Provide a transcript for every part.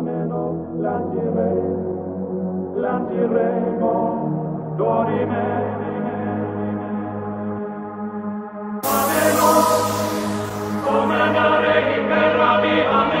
meno la tireremo, dorime. Come andare ameno.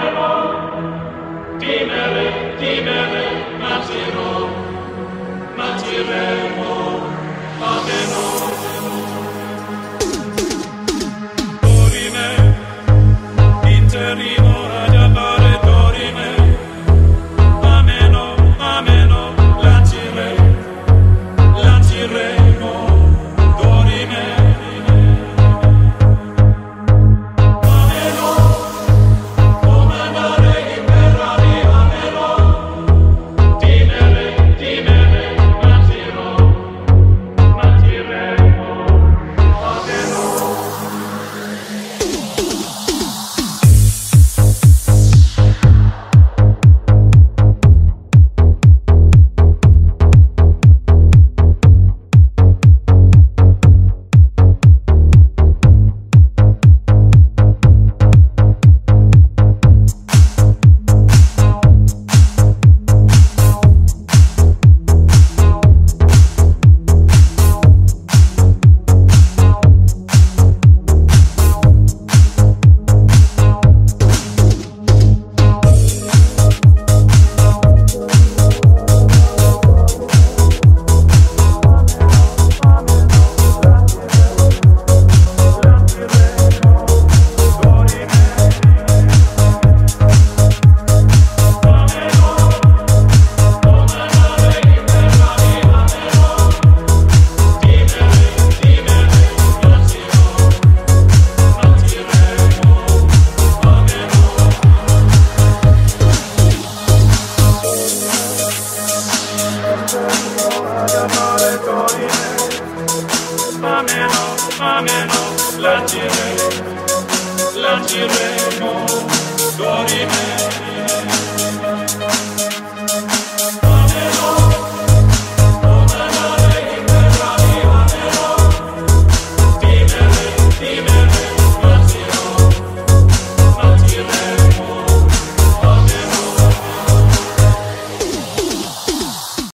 Ameno, ameno, la giremo, la giremo, Dorime.